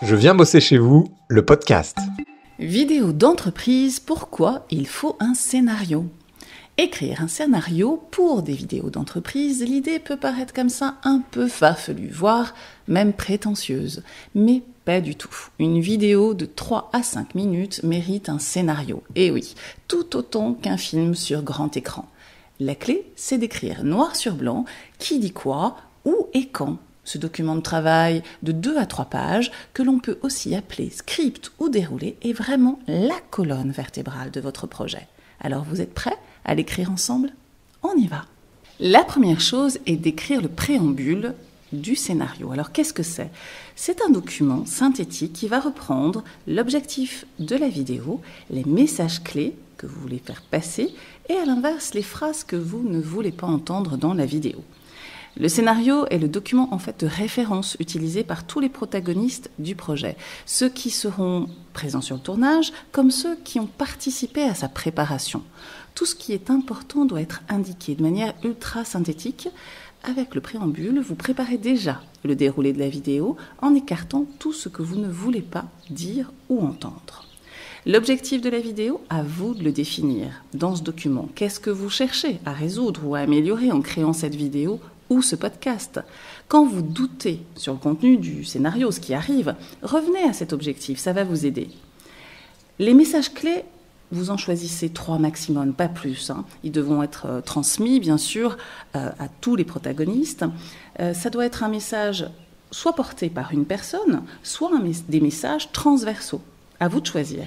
Je viens bosser chez vous, le podcast. Vidéo d'entreprise, pourquoi il faut un scénario Écrire un scénario pour des vidéos d'entreprise, l'idée peut paraître comme ça un peu farfelue, voire même prétentieuse, mais pas du tout. Une vidéo de 3 à 5 minutes mérite un scénario, et oui, tout autant qu'un film sur grand écran. La clé, c'est d'écrire noir sur blanc qui dit quoi, où et quand ce document de travail de 2 à 3 pages, que l'on peut aussi appeler script ou déroulé, est vraiment la colonne vertébrale de votre projet. Alors vous êtes prêts à l'écrire ensemble? On y va. La première chose est d'écrire le préambule du scénario. Alors qu'est-ce que c'est? C'est un document synthétique qui va reprendre l'objectif de la vidéo, les messages clés que vous voulez faire passer et à l'inverse les phrases que vous ne voulez pas entendre dans la vidéo. Le scénario est le document en fait de référence utilisé par tous les protagonistes du projet, ceux qui seront présents sur le tournage comme ceux qui ont participé à sa préparation. Tout ce qui est important doit être indiqué de manière ultra synthétique. Avec le préambule, vous préparez déjà le déroulé de la vidéo en écartant tout ce que vous ne voulez pas dire ou entendre. L'objectif de la vidéo, à vous de le définir dans ce document. Qu'est-ce que vous cherchez à résoudre ou à améliorer en créant cette vidéo ou ce podcast. Quand vous doutez sur le contenu du scénario, ce qui arrive, revenez à cet objectif, ça va vous aider. Les messages clés, vous en choisissez trois maximum, pas plus. Hein. Ils devront être euh, transmis, bien sûr, euh, à tous les protagonistes. Euh, ça doit être un message soit porté par une personne, soit des messages transversaux. À vous de choisir.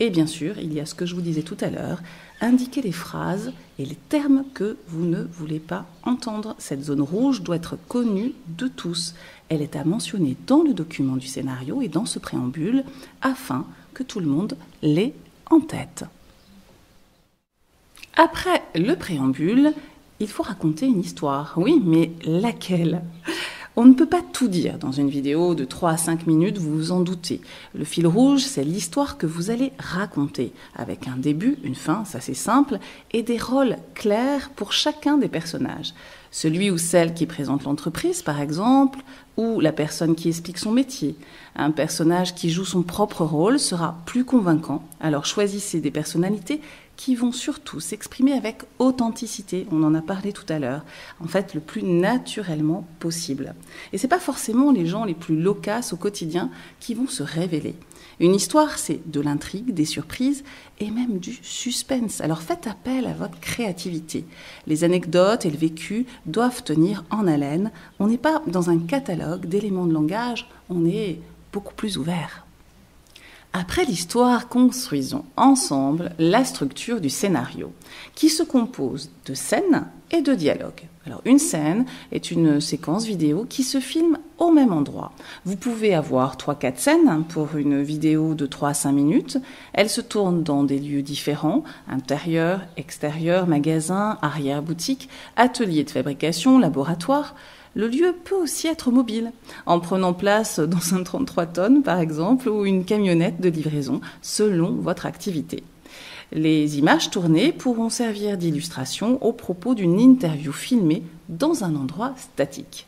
Et bien sûr, il y a ce que je vous disais tout à l'heure, indiquer les phrases et les termes que vous ne voulez pas entendre. Cette zone rouge doit être connue de tous. Elle est à mentionner dans le document du scénario et dans ce préambule afin que tout le monde l'ait en tête. Après le préambule, il faut raconter une histoire. Oui, mais laquelle? On ne peut pas tout dire dans une vidéo de 3 à 5 minutes, vous vous en doutez. Le fil rouge, c'est l'histoire que vous allez raconter, avec un début, une fin, ça c'est simple, et des rôles clairs pour chacun des personnages. Celui ou celle qui présente l'entreprise, par exemple, ou la personne qui explique son métier. Un personnage qui joue son propre rôle sera plus convaincant, alors choisissez des personnalités qui vont surtout s'exprimer avec authenticité. On en a parlé tout à l'heure. En fait, le plus naturellement possible. Et c'est pas forcément les gens les plus loquaces au quotidien qui vont se révéler. Une histoire, c'est de l'intrigue, des surprises et même du suspense. Alors faites appel à votre créativité. Les anecdotes et le vécu doivent tenir en haleine. On n'est pas dans un catalogue d'éléments de langage, on est beaucoup plus ouvert. Après l'histoire, construisons ensemble la structure du scénario, qui se compose de scènes et de dialogues. Alors une scène est une séquence vidéo qui se filme au même endroit. Vous pouvez avoir 3-4 scènes pour une vidéo de 3 à 5 minutes. Elle se tourne dans des lieux différents, intérieur, extérieur, magasin, arrière-boutique, atelier de fabrication, laboratoire le lieu peut aussi être mobile, en prenant place dans un 33 tonnes par exemple, ou une camionnette de livraison, selon votre activité. Les images tournées pourront servir d'illustration au propos d'une interview filmée dans un endroit statique.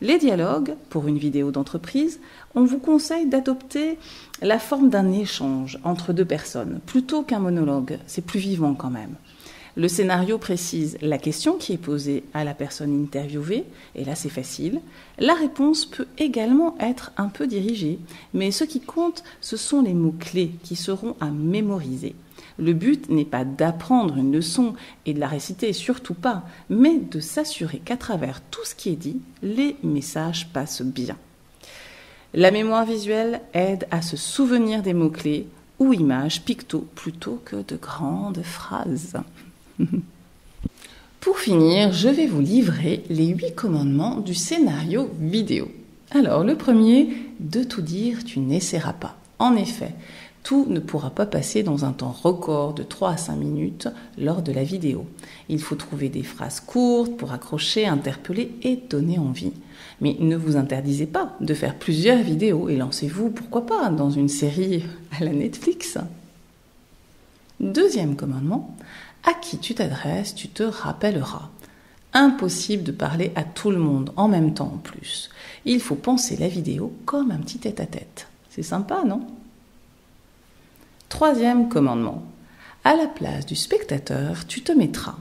Les dialogues, pour une vidéo d'entreprise, on vous conseille d'adopter la forme d'un échange entre deux personnes, plutôt qu'un monologue. C'est plus vivant quand même. Le scénario précise la question qui est posée à la personne interviewée, et là c'est facile. La réponse peut également être un peu dirigée, mais ce qui compte, ce sont les mots-clés qui seront à mémoriser. Le but n'est pas d'apprendre une leçon et de la réciter, surtout pas, mais de s'assurer qu'à travers tout ce qui est dit, les messages passent bien. La mémoire visuelle aide à se souvenir des mots-clés ou images picto plutôt que de grandes phrases. Pour finir, je vais vous livrer les huit commandements du scénario vidéo. Alors, le premier, de tout dire, tu n'essaieras pas. En effet, tout ne pourra pas passer dans un temps record de 3 à 5 minutes lors de la vidéo. Il faut trouver des phrases courtes pour accrocher, interpeller et donner envie. Mais ne vous interdisez pas de faire plusieurs vidéos et lancez-vous, pourquoi pas, dans une série à la Netflix. Deuxième commandement, à qui tu t'adresses, tu te rappelleras. Impossible de parler à tout le monde en même temps en plus. Il faut penser la vidéo comme un petit tête-à-tête. C'est sympa, non? Troisième commandement. À la place du spectateur, tu te mettras.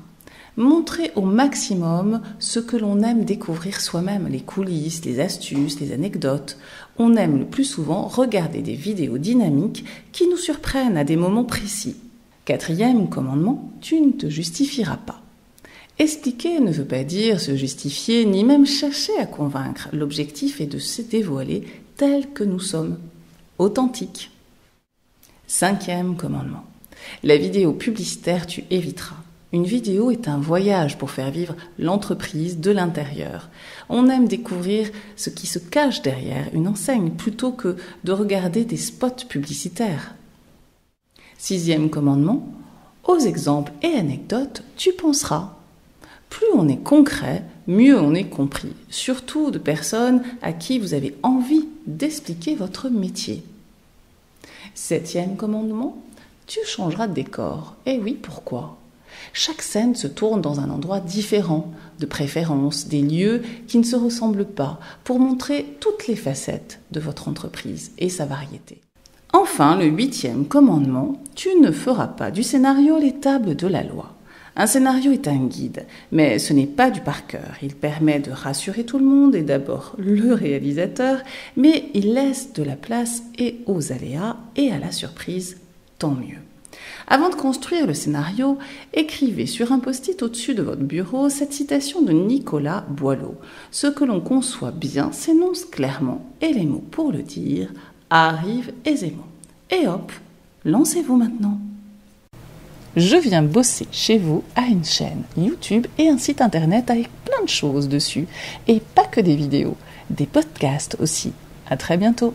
Montrer au maximum ce que l'on aime découvrir soi-même, les coulisses, les astuces, les anecdotes. On aime le plus souvent regarder des vidéos dynamiques qui nous surprennent à des moments précis. Quatrième commandement, tu ne te justifieras pas. Expliquer ne veut pas dire se justifier ni même chercher à convaincre. L'objectif est de se dévoiler tel que nous sommes, authentiques. Cinquième commandement. La vidéo publicitaire, tu éviteras. Une vidéo est un voyage pour faire vivre l'entreprise de l'intérieur. On aime découvrir ce qui se cache derrière une enseigne plutôt que de regarder des spots publicitaires. Sixième commandement, aux exemples et anecdotes, tu penseras. Plus on est concret, mieux on est compris, surtout de personnes à qui vous avez envie d'expliquer votre métier. Septième commandement, tu changeras de décor. Et oui, pourquoi? Chaque scène se tourne dans un endroit différent, de préférence des lieux qui ne se ressemblent pas, pour montrer toutes les facettes de votre entreprise et sa variété. Enfin, le huitième commandement, tu ne feras pas du scénario les tables de la loi. Un scénario est un guide, mais ce n'est pas du par cœur. Il permet de rassurer tout le monde et d'abord le réalisateur, mais il laisse de la place et aux aléas et à la surprise, tant mieux. Avant de construire le scénario, écrivez sur un post-it au-dessus de votre bureau cette citation de Nicolas Boileau. Ce que l'on conçoit bien s'énonce clairement et les mots pour le dire arrivent aisément. Et hop, lancez-vous maintenant je viens bosser chez vous à une chaîne YouTube et un site internet avec plein de choses dessus. Et pas que des vidéos, des podcasts aussi. À très bientôt!